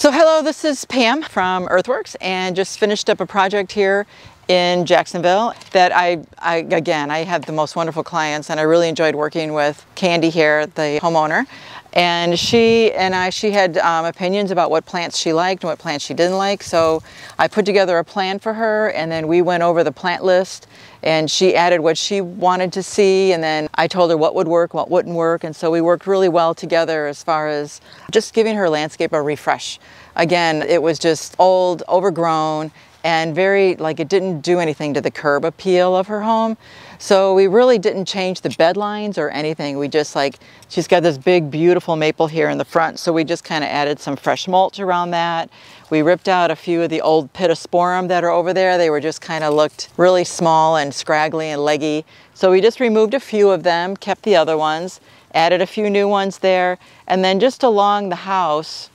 So hello, this is Pam from Earth Works and just finished up a project here in Jacksonville that I, I, again, I have the most wonderful clients and I really enjoyed working with Candy here, the homeowner. And she and I, she had um, opinions about what plants she liked and what plants she didn't like. So I put together a plan for her and then we went over the plant list and she added what she wanted to see and then I told her what would work, what wouldn't work. And so we worked really well together as far as just giving her landscape a refresh. Again, it was just old, overgrown, and very, like it didn't do anything to the curb appeal of her home. So we really didn't change the bed lines or anything. We just like, she's got this big, beautiful maple here in the front. So we just kind of added some fresh mulch around that. We ripped out a few of the old pittosporum that are over there. They were just kind of looked really small and scraggly and leggy. So we just removed a few of them, kept the other ones, added a few new ones there. And then just along the house,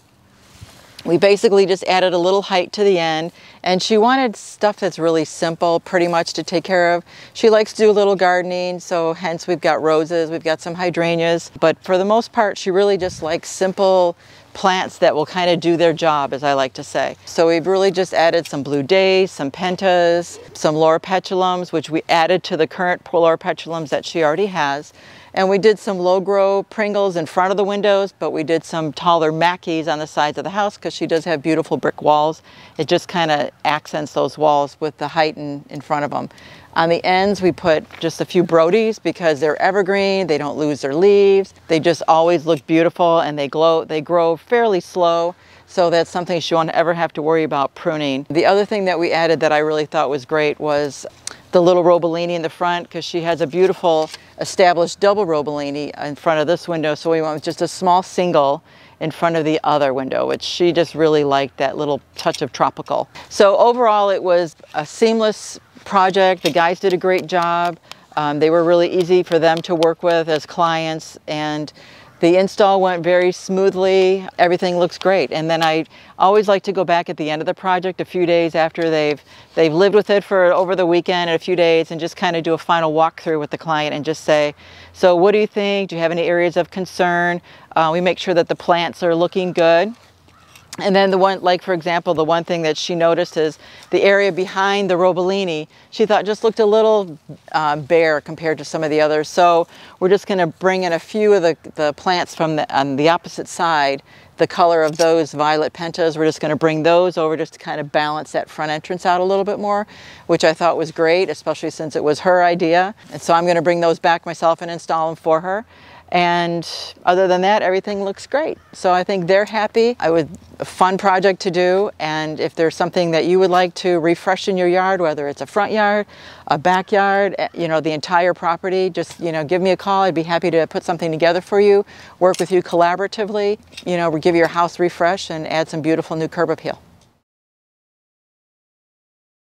we basically just added a little height to the end and she wanted stuff that's really simple pretty much to take care of. She likes to do a little gardening so hence we've got roses, we've got some hydrangeas but for the most part she really just likes simple plants that will kind of do their job as I like to say. So we've really just added some blue daze, some pentas, some loropetalums which we added to the current loropetalums that she already has and we did some low grow Pringles in front of the windows, but we did some taller Makis on the sides of the house because she does have beautiful brick walls. It just kind of accents those walls with the height in, in front of them. On the ends, we put just a few Brodies because they're evergreen, they don't lose their leaves. They just always look beautiful and they glow, they grow fairly slow. So that's something she won't ever have to worry about pruning. The other thing that we added that I really thought was great was the little Roebelenii in the front because she has a beautiful established double Roebelenii in front of this window. So we went with just a small single in front of the other window, which she just really liked that little touch of tropical. So overall, it was a seamless project. The guys did a great job. Um, they were really easy for them to work with as clients and the install went very smoothly. Everything looks great. And then I always like to go back at the end of the project a few days after they've they've lived with it for over the weekend and a few days and just kind of do a final walkthrough with the client and just say, so what do you think? Do you have any areas of concern? Uh, we make sure that the plants are looking good. And then the one, like for example, the one thing that she noticed is the area behind the Roebelenii, she thought just looked a little uh, bare compared to some of the others. So we're just gonna bring in a few of the, the plants from the, on the opposite side, the color of those violet pentas. We're just gonna bring those over just to kind of balance that front entrance out a little bit more, which I thought was great, especially since it was her idea. And so I'm gonna bring those back myself and install them for her. And other than that, everything looks great. So I think they're happy. I would a fun project to do. And if there's something that you would like to refresh in your yard, whether it's a front yard, a backyard, eh, you know, the entire property, just, you know, give me a call. I'd be happy to put something together for you, work with you collaboratively, you know, give your house refresh and add some beautiful new curb appeal.